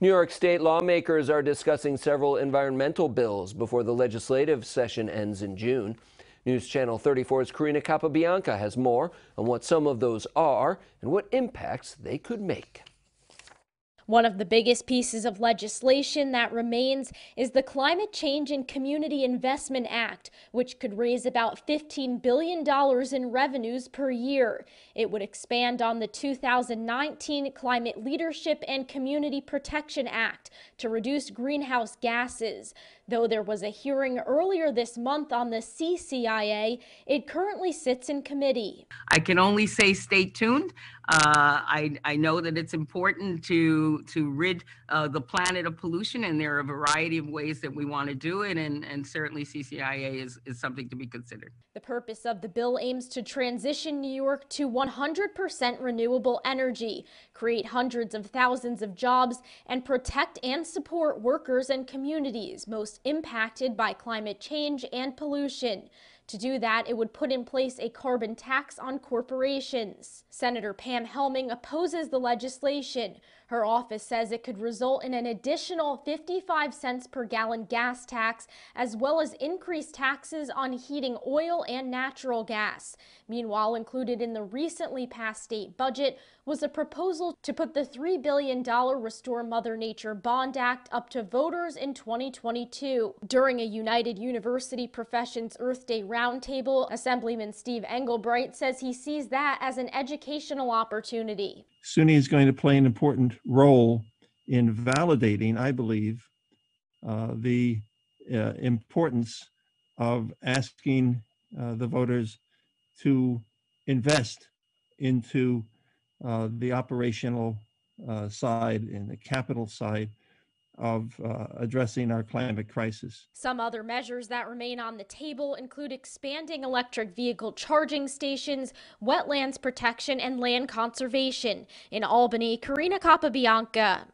New York State lawmakers are discussing several environmental bills before the legislative session ends in June. News Channel 34's Karina Capabianca has more on what some of those are and what impacts they could make. One of the biggest pieces of legislation that remains is the Climate Change and Community Investment Act, which could raise about $15 billion in revenues per year. It would expand on the 2019 Climate Leadership and Community Protection Act to reduce greenhouse gases. Though there was a hearing earlier this month on the CCIA, it currently sits in committee. I can only say stay tuned. Uh, I, I know that it's important to to rid uh, the planet of pollution, and there are a variety of ways that we want to do it, and, and certainly CCIA is, is something to be considered. The purpose of the bill aims to transition New York to 100% renewable energy, create hundreds of thousands of jobs, and protect and support workers and communities most impacted by climate change and pollution. To do that, it would put in place a carbon tax on corporations. Senator Pam Helming opposes the legislation. Her office says it could result in an additional 55 cents per gallon gas tax, as well as increased taxes on heating oil and natural gas. Meanwhile, included in the recently passed state budget was a proposal to put the $3 billion Restore Mother Nature Bond Act up to voters in 2022. During a United University Professions Earth Day roundtable, Assemblyman Steve Englebright says he sees that as an educational opportunity. SUNY is going to play an important role in validating, I believe, uh, the uh, importance of asking uh, the voters to invest into uh, the operational uh, side and the capital side of uh, addressing our climate crisis. Some other measures that remain on the table include expanding electric vehicle charging stations, wetlands protection, and land conservation. In Albany, Karina Capabianca,